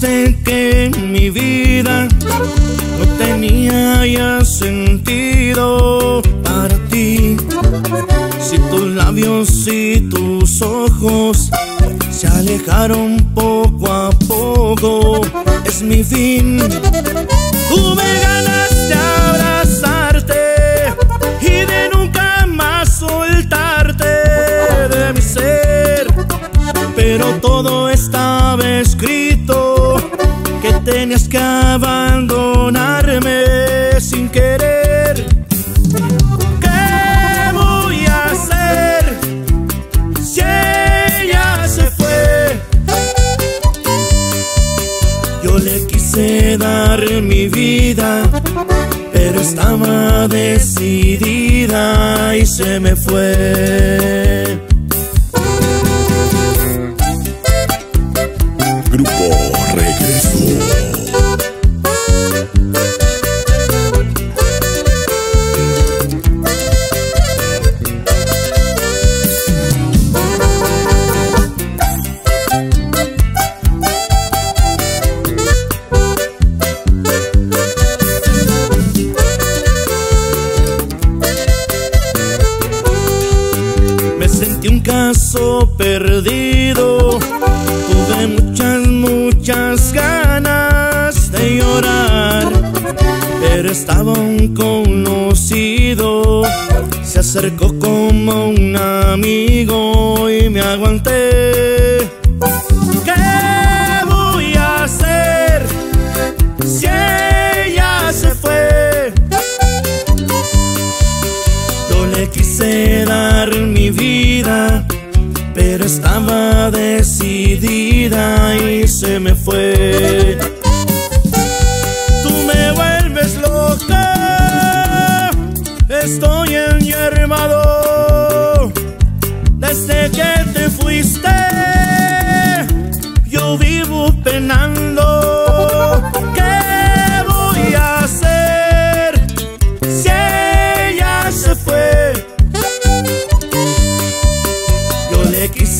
Me dijiste que mi vida no tenía ya sentido para ti. Si tus labios y tus ojos se alejaron poco a poco, es mi fin. Tuve ganas de abrazarte y de nunca más soltarte de mi ser, pero todo estaba escrito tenías que abandonarme sin querer. ¿Qué voy a hacer si ella se fue? Yo le quise dar mi vida, pero estaba decidida y se me fue. Grupo Regreso. Perdido. Tuve muchas, muchas ganas de llorar. Pero estaba un conocido. Se acercó como un amigo y me aguanté. ¿Qué voy a hacer si ella se fue? Yo le quise dar mi vida, pero estaba decidida y se me fue. Tú me vuelves loca, estoy enyermado. Desde que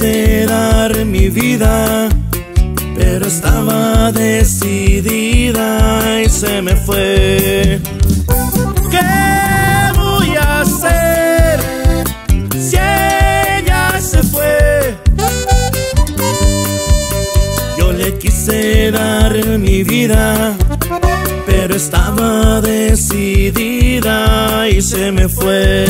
quise dar mi vida, pero estaba decidida y se me fue. ¿Qué voy a hacer si ella se fue? Yo le quise dar mi vida, pero estaba decidida y se me fue.